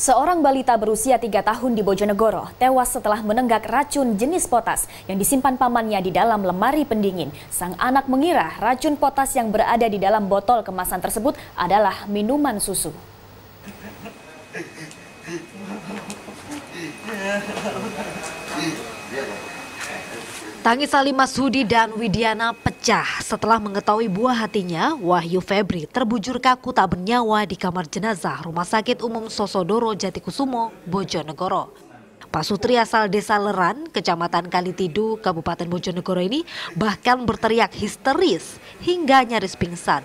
Seorang balita berusia tiga tahun di Bojonegoro tewas setelah menenggak racun jenis potas yang disimpan pamannya di dalam lemari pendingin. Sang anak mengira racun potas yang berada di dalam botol kemasan tersebut adalah minuman susu. Tangis Ali Masudi dan Widiana pecah setelah mengetahui buah hatinya, Wahyu Febri, terbujur kaku tak bernyawa di kamar jenazah Rumah Sakit Umum Sosodoro Jatikusumo, Bojonegoro. Pak Sutri asal desa Leran, Kecamatan Kalitidu, Kabupaten Bojonegoro ini bahkan berteriak histeris hingga nyaris pingsan.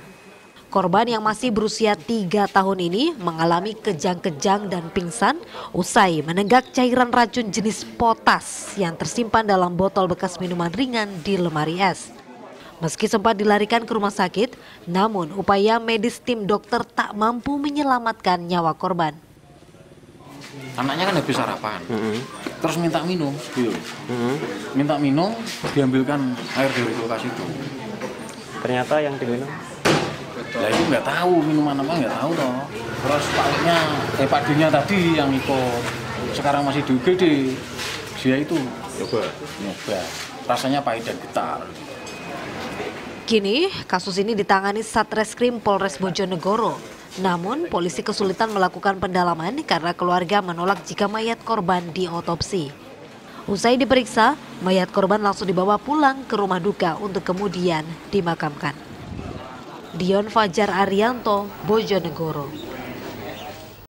Korban yang masih berusia tiga tahun ini mengalami kejang-kejang dan pingsan usai menenggak cairan racun jenis potas yang tersimpan dalam botol bekas minuman ringan di lemari es. Meski sempat dilarikan ke rumah sakit, namun upaya medis tim dokter tak mampu menyelamatkan nyawa korban. Anaknya kan habis sarapan, mm -hmm. terus minta minum, mm -hmm. minta minum, diambilkan air dari kulkas itu. Ternyata yang diminum? Lah itu nggak tahu minuman apa nggak tahu toh. Terus paknya eh padinya tadi yang ikut. Sekarang masih di UGD dia itu nyoba? nyoba. Rasanya pahit dan getar Kini, kasus ini ditangani Satreskrim Polres Bojonegoro. Namun, polisi kesulitan melakukan pendalaman karena keluarga menolak jika mayat korban diotopsi. Usai diperiksa, mayat korban langsung dibawa pulang ke rumah duka untuk kemudian dimakamkan. Dion Fajar Arianto, Bojonegoro.